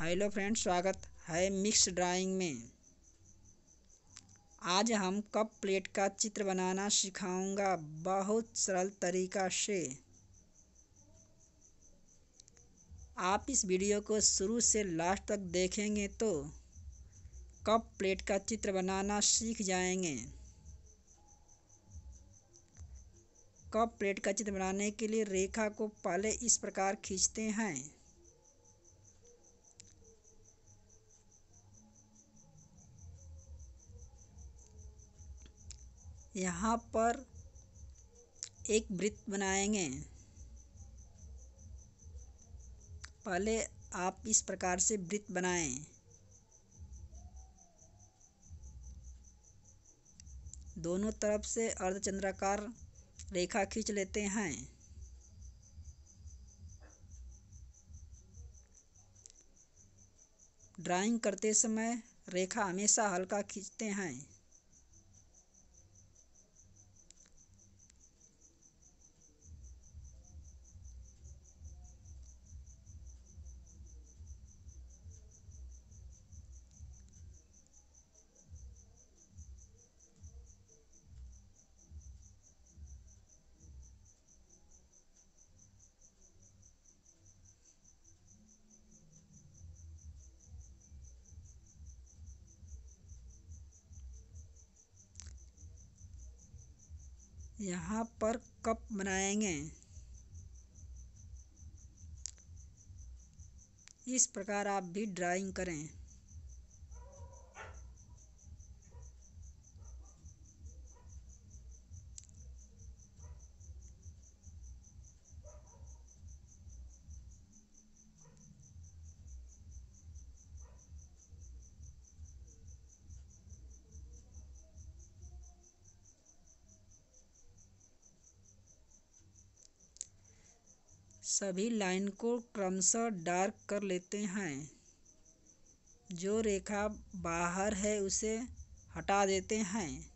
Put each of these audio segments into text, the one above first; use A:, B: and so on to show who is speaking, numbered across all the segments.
A: Hello friend स्वागत है mix drawing में। आज हम कप प्लेट का चित्र बनाना सिखाऊँगा बहुत सरल तरीका से। आप इस वीडियो को शुरू से लास्ट तक देखेंगे तो कप प्लेट का चित्र बनाना सीख जाएँगे। कप प्लेट का चित्र बनाने के लिए रेखा को पहले इस प्रकार खींचते हैं। यहाँ पर एक वृत्त बनाएँगे। पहले आप इस प्रकार से वृत्त बनाएँ। दोनों तरफ़ से अर्धचंद्राकार रेखा खींच लेते हैं। ड्राइंग करते समय रेखा हमेशा हल्का खींचते हैं। यहाँ पर कप बनाएँगे। इस प्रकार आप भी ड्राइंग करें। सभी लाइन को क्रमशः डार्क कर लेते हैं। जो रेखा बाहर है, उसे हटा देते हैं।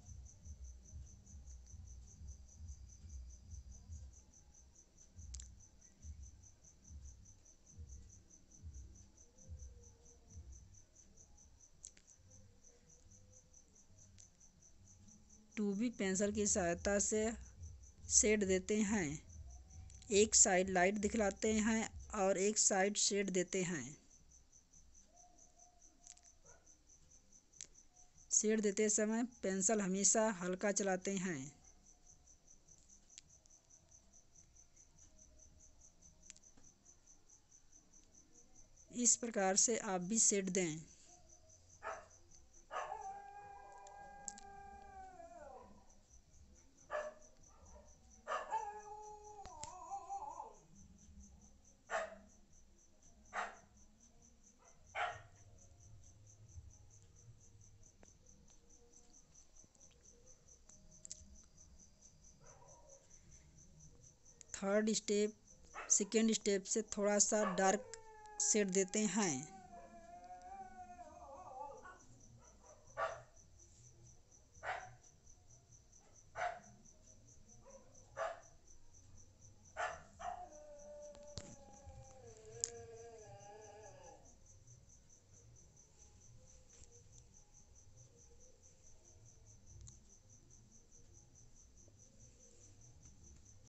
A: टू बी पेंसिल की सहायता से शेड देते हैं। एक साइड लाइट दिखलाते हैं और एक साइड शेड देते हैं। शेड देते समय पेंसिल हमेशा हल्का चलाते हैं। इस प्रकार से आप भी शेड दें। थर्ड स्टेप सेकेंड स्टेप से थोड़ा सा डार्क सेड देते हैं।